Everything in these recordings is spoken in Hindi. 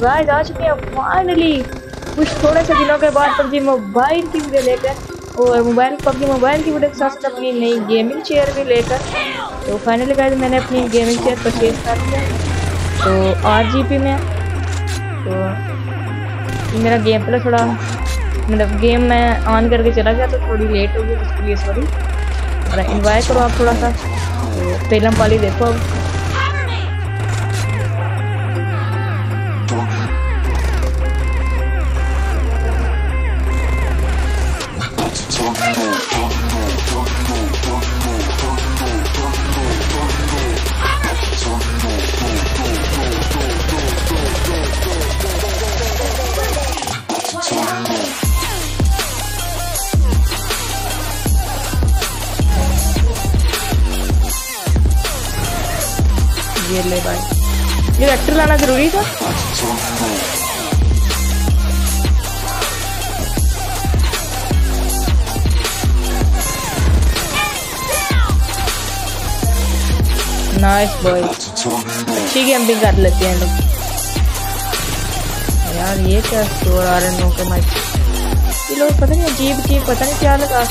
गाइस आ चुके हैं फाइनली कुछ थोड़े से दिनों के बाद पबजी मोबाइल की वीडियो लेकर और मोबाइल, पबजी मोबाइल की वीडियो के साथ साथ अपनी नई गेमिंग चेयर भी लेकर। तो फाइनली गाइस मैंने अपनी गेमिंग चेयर परचेज कर लिया तो आर जी पी में तो मेरा गेम प्ले थोड़ा मतलब गेम मैं ऑन करके चला गया तो थोड़ी लेट हो गई, उसके लिए सॉरी और इन्वाइट करो आप थोड़ा सा। तो फ़िल्म वाली देखो अब। ये ले भाई। ये वेक्टर लाना ज़रूरी था? नाइस बॉय अच्छी गेमिंग कर लेते हैं। लोग यार, ये क्या स्टोर आ रहे हैं के मैच ये लोग पता नहीं अजीब अजीब पता नहीं क्या लगा।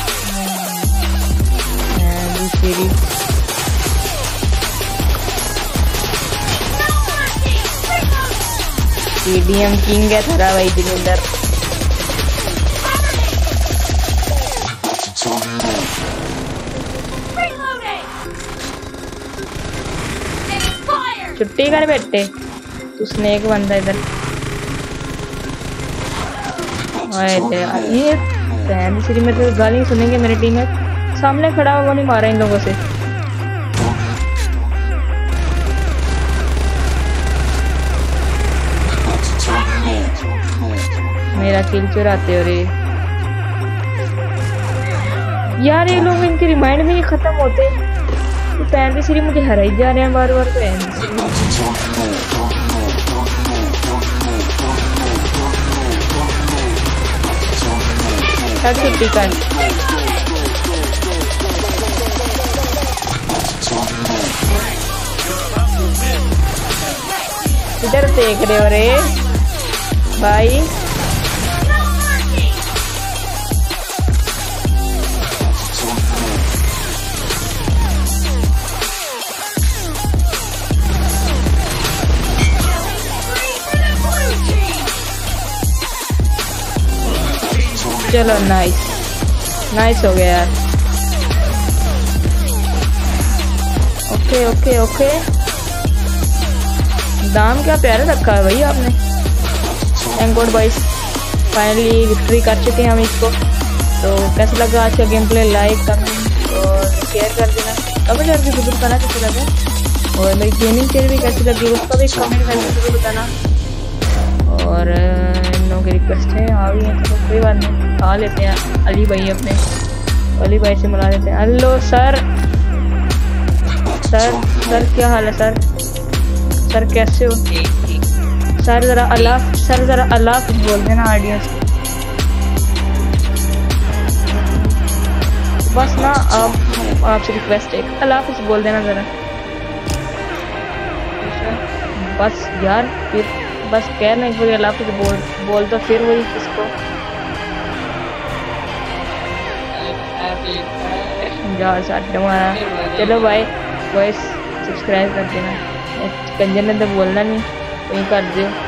सीरीज़ टीडीएम किंग है भाई दिलेंदर छुट्टी कर बैठे। तू स्नेक बंदा इधर। ये में तो गाली सुनेंगे मेरी टीम में। सामने खड़ा होगा, नहीं मारा इन लोगों से। मेरा किल चुराते हो रे। यार, ये लोग इनके रिमाइंड में ही खत्म होते तो पैंती सीरी मुझे हरा ही जा रहे हैं बार बार तो छुट्टी कर इधर देख रहे हो रे। भाई। चलो नाइस नाइस हो गया यार ओके ओके ओके दाम क्या प्यारा रखा है भाई आपने? थैंक गॉड बाइस फाइनली विक्ट्री कर चुके हैं हम इसको। तो कैसा लगा आज का गेम प्ले लाइक कमेंट और शेयर कर देना। कमेंट करके ज़रूर बताना कैसे लगा? और मेरी गेमिंग चेयर भी कैसी लगी, उसका भी कमेंट करके ज़रूर बताना। और लोगों की रिक्वेस्ट है। आ गई है तो कोई बात नहीं। आ लेते हैं। अली भाई अपने। अली भाई से मिला लेते हैं। Hello, sir. सर सर, क्या हाल है, सर? सर, कैसे हो? सर, ज़रा अल्लाह सर, ज़रा अल्लाह बोल देना ऑडियंस बस ना, आप, आपसे रिक्वेस्ट है। अल्लाह कुछ बोल देना ज़रा। बस यार, फिर बस कहना एक बार अल्लाह कुछ बोल बोल दो फिर वही किसको। यार चलो भाई वॉइस सब्सक्राइब कर देना। कंजन ने तो बोलना नहीं, वही कर दो